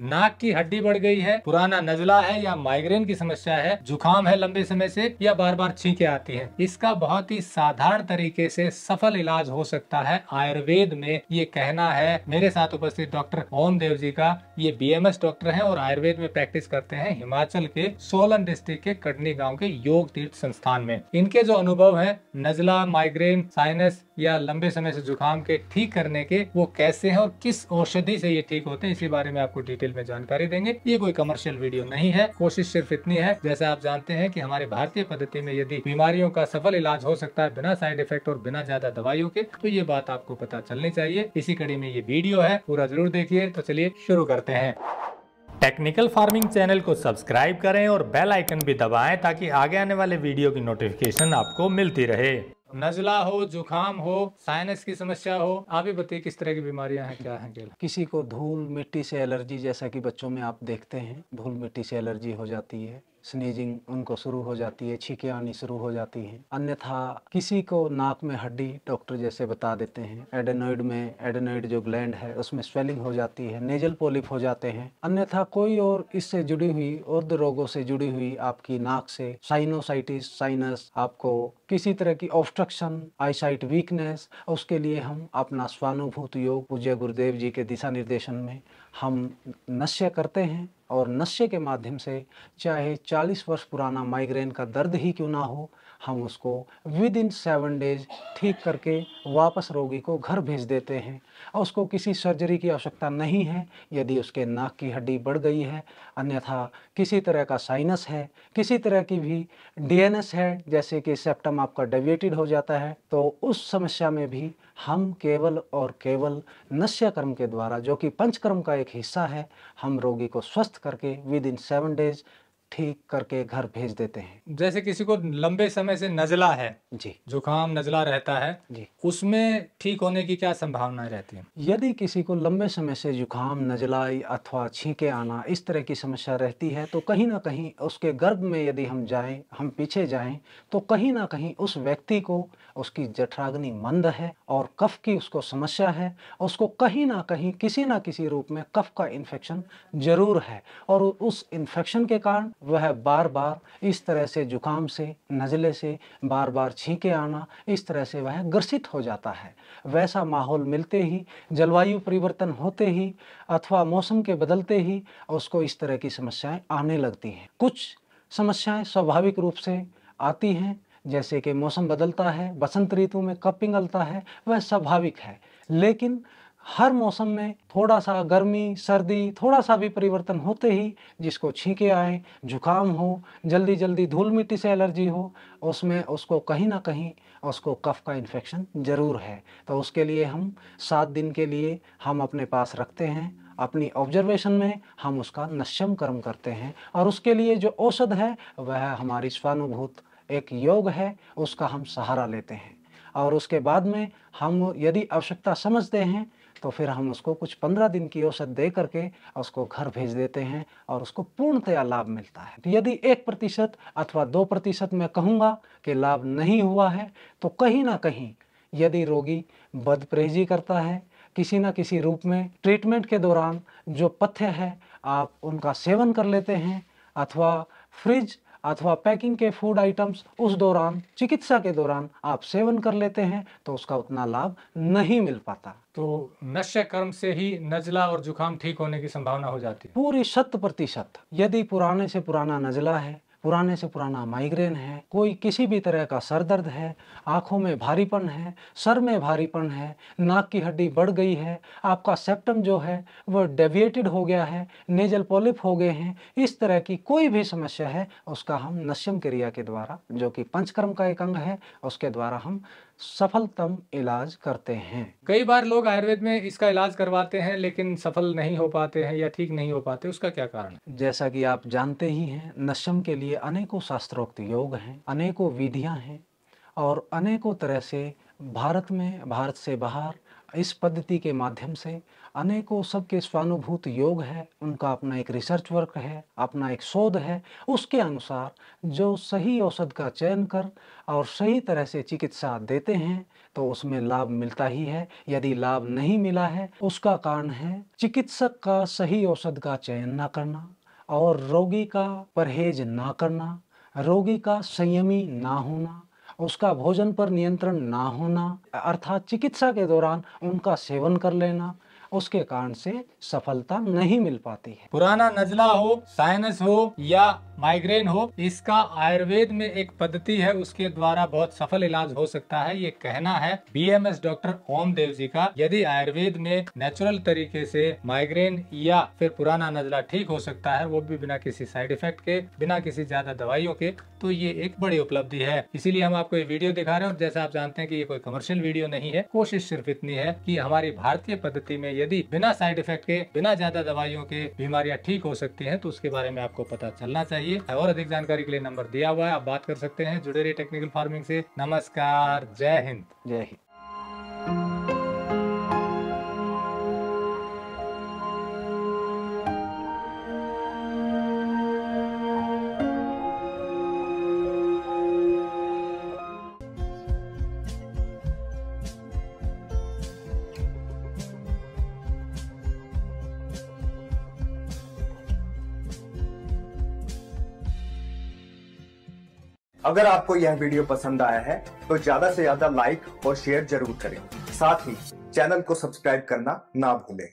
नाक की हड्डी बढ़ गई है, पुराना नजला है या माइग्रेन की समस्या है, जुकाम है लंबे समय से या बार बार छींके आती है। इसका बहुत ही साधारण तरीके से सफल इलाज हो सकता है। आयुर्वेद में ये कहना है, मेरे साथ उपस्थित डॉक्टर ओम देव जी का ये बीएमएस डॉक्टर हैं और आयुर्वेद में प्रैक्टिस करते हैं हिमाचल के सोलन डिस्ट्रिक्ट के कटनी गाँव के योग तीर्थ संस्थान में। इनके जो अनुभव है, नजला माइग्रेन साइनस या लंबे समय से जुकाम के ठीक करने के, वो कैसे है और किस औषधि से ये ठीक होते हैं, इसी बारे में आपको डिटेल में जानकारी देंगे। ये कोई कमर्शियल वीडियो नहीं है। कोशिश सिर्फ़ इतनी है, जैसे आप जानते हैं कि हमारे भारतीय पद्धति में यदि बीमारियों का सफल इलाज हो सकता है बिना साइड इफ़ेक्ट और बिना ज़्यादा दवाइयों के तो ये बात आपको पता चलनी चाहिए। इसी कड़ी में ये वीडियो है, पूरा ज़रूर देखिए। तो चलिए शुरू करते हैं। टेक्निकल फ़ार्मिंग चैनल को सब्सक्राइब करें और बेल आइकन भी दबाएँ ताकि आगे आने वाले वीडियो की नोटिफिकेशन आपको मिलती रहे। नजला हो, जुकाम हो साइनस की समस्या हो, आप ही बताइए किस तरह की बीमारियाँ हैं, क्या हैं गेल किसी को धूल मिट्टी से एलर्जी जैसा कि बच्चों में आप देखते हैं, धूल मिट्टी से एलर्जी हो जाती है। स्नीजिंग उनको शुरू हो जाती है, छीके आनी शुरू हो जाती हैं। अन्यथा किसी को नाक में हड्डी डॉक्टर जैसे बता देते हैं, एडेनोइड में, एडेनोइड जो ग्लैंड है, उसमें स्वेलिंग हो जाती है, नेजल पोलिप हो जाते हैं। अन्यथा कोई और इससे जुड़ी हुई, उर्द रोगों से जुड़ी हुई आपकी नाक से साइनोसाइटिस साइनस आपको किसी तरह की ऑब्स्ट्रक्शन आईसाइट वीकनेस उसके लिए हम अपना स्वानुभूत योग, पूज्य गुरुदेव जी के दिशा निर्देशन में हम नश्य करते हैं। और नशे के माध्यम से चाहे 40 वर्ष पुराना माइग्रेन का दर्द ही क्यों ना हो, हम उसको विद इन सेवन डेज़ ठीक करके वापस रोगी को घर भेज देते हैं। और उसको किसी सर्जरी की आवश्यकता नहीं है, यदि उसके नाक की हड्डी बढ़ गई है, अन्यथा किसी तरह का साइनस है, किसी तरह की भी डीएनएस है, जैसे कि सेप्टम आपका डेविएटेड हो जाता है तो उस समस्या में भी हम केवल और केवल नश्य कर्म के द्वारा, जो कि पंचकर्म का एक हिस्सा है, हम रोगी को स्वस्थ करके विद इन सेवन डेज़ ठीक करके घर भेज देते हैं। जैसे किसी को लंबे समय से नजला है जी। जुकाम नजला रहता है जी। उसमें ठीक होने की क्या संभावनाएँ रहती है? यदि किसी को लंबे समय से जुकाम नजलाई अथवा छींके आना इस तरह की समस्या रहती है तो कहीं ना कहीं उसके गर्भ में यदि हम जाएँ हम पीछे जाएँ तो कहीं ना कहीं उस व्यक्ति को उसकी जठराग्नि मंद है और कफ की उसको समस्या है। उसको कहीं ना कहीं किसी ना किसी रूप में कफ का इन्फेक्शन ज़रूर है और उस इन्फेक्शन के कारण वह बार बार इस तरह से जुकाम से, नज़ले से बार बार छींके आना, इस तरह से वह ग्रसित हो जाता है। वैसा माहौल मिलते ही, जलवायु परिवर्तन होते ही अथवा मौसम के बदलते ही उसको इस तरह की समस्याएँ आने लगती हैं। कुछ समस्याएँ स्वाभाविक रूप से आती हैं, जैसे कि मौसम बदलता है, बसंत ऋतु में कप पिघलता है, वह स्वाभाविक है। लेकिन हर मौसम में थोड़ा सा गर्मी, सर्दी थोड़ा सा भी परिवर्तन होते ही जिसको छींके आए, जुकाम हो जल्दी जल्दी धूल मिट्टी से एलर्जी हो, उसमें उसको कहीं ना कहीं उसको कफ का इन्फेक्शन ज़रूर है। तो उसके लिए हम सात दिन के लिए हम अपने पास रखते हैं, अपनी ऑब्जर्वेशन में हम उसका नश्यम कर्म करते हैं और उसके लिए जो औषध है, वह हमारी स्वानुभूत एक योग है, उसका हम सहारा लेते हैं। और उसके बाद में हम यदि आवश्यकता समझते हैं तो फिर हम उसको कुछ पंद्रह दिन की औसत दे करके उसको घर भेज देते हैं और उसको पूर्णतया लाभ मिलता है। तो यदि एक प्रतिशत अथवा दो प्रतिशत मैं कहूँगा कि लाभ नहीं हुआ है तो कहीं ना कहीं यदि रोगी बदपरहेजी करता है, किसी न किसी रूप में ट्रीटमेंट के दौरान जो पथ्य है, आप उनका सेवन कर लेते हैं अथवा फ्रिज अथवा पैकिंग के फ़ूड आइटम्स उस दौरान चिकित्सा के दौरान आप सेवन कर लेते हैं तो उसका उतना लाभ नहीं मिल पाता। तो नशे कर्म से ही नजला और जुकाम ठीक होने की संभावना हो जाती है। पूरी शत प्रतिशत। यदि पुराने से पुराना नजला है पुराने से पुराना माइग्रेन है, कोई किसी भी तरह का सर दर्द है, आँखों में भारीपन है, सर में भारीपन है, नाक की हड्डी बढ़ गई है, आपका सेप्टम जो है वह डेविएटेड हो गया है नेजल पॉलिप हो गए हैं, इस तरह की कोई भी समस्या है, उसका हम नश्यम क्रिया के द्वारा, जो कि पंचकर्म का एक अंग है, उसके द्वारा हम सफलतम इलाज करते हैं। कई बार लोग आयुर्वेद में इसका इलाज करवाते हैं लेकिन सफल नहीं हो पाते हैं या ठीक नहीं हो पाते उसका क्या कारण है? जैसा कि आप जानते ही हैं नशम के लिए अनेकों शास्त्रोक्त योग हैं अनेकों विधियाँ हैं और अनेकों तरह से भारत में भारत से बाहर इस पद्धति के माध्यम से अनेकों सबके स्वानुभूत योग है, उनका अपना एक रिसर्च वर्क है, अपना एक शोध है। उसके अनुसार जो सही औषध का चयन कर और सही तरह से चिकित्सा देते हैं तो उसमें लाभ मिलता ही है। यदि लाभ नहीं मिला है, उसका कारण है चिकित्सक का सही औषध का चयन ना करना और रोगी का परहेज ना करना, रोगी का संयमी ना होना। उसका भोजन पर नियंत्रण ना होना, अर्थात चिकित्सा के दौरान उनका सेवन कर लेना, उसके कारण से सफलता नहीं मिल पाती है। पुराना नजला हो, साइनस हो या माइग्रेन हो, इसका आयुर्वेद में एक पद्धति है, उसके द्वारा बहुत सफल इलाज हो सकता है, ये कहना है बीएमएस डॉक्टर ओम देव जी का। यदि आयुर्वेद में नेचुरल तरीके से माइग्रेन या फिर पुराना नजला ठीक हो सकता है, वो भी बिना किसी साइड इफ़ेक्ट के, बिना किसी ज़्यादा दवाइयों के तो ये एक बड़ी उपलब्धि है। इसीलिए हम आपको ये वीडियो दिखा रहे हैं, और जैसा आप जानते हैं कि ये कोई कमर्शियल वीडियो नहीं है, कोशिश सिर्फ़ इतनी है कि हमारी भारतीय पद्धति में यदि बिना साइड इफ़ेक्ट के, बिना ज़्यादा दवाइयों के बीमारियाँ ठीक हो सकती हैं तो उसके बारे में आपको पता चलना चाहिए और अधिक जानकारी के लिए नंबर दिया हुआ है। आप बात कर सकते हैं जुड़े रहिए टेक्निकल फ़ार्मिंग से। नमस्कार। जय हिंद। जय हिंद। अगर आपको यह वीडियो पसंद आया है तो ज़्यादा से ज़्यादा लाइक और शेयर ज़रूर करें। साथ ही, चैनल को सब्सक्राइब करना ना भूलें।